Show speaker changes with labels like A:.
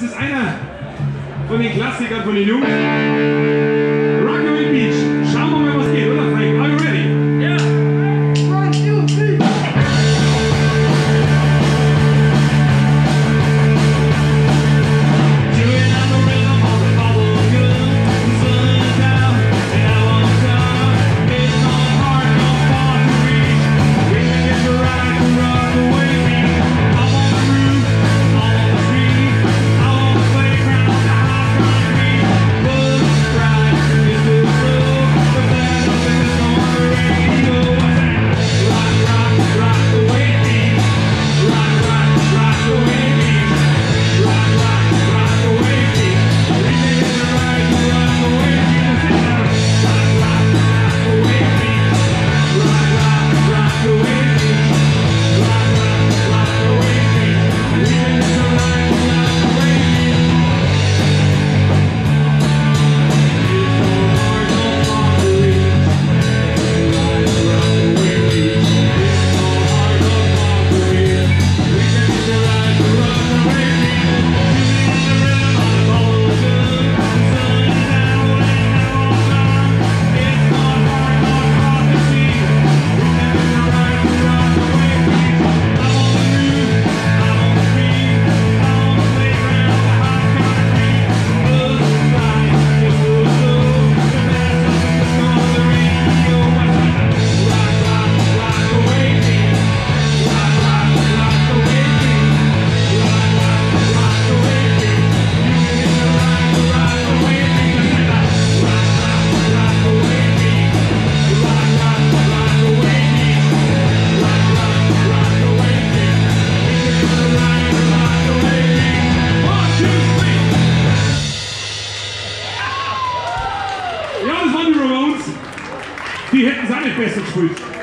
A: Das ist einer von den Klassikern von den Jungs. Die hätten es auch nicht besser gespielt.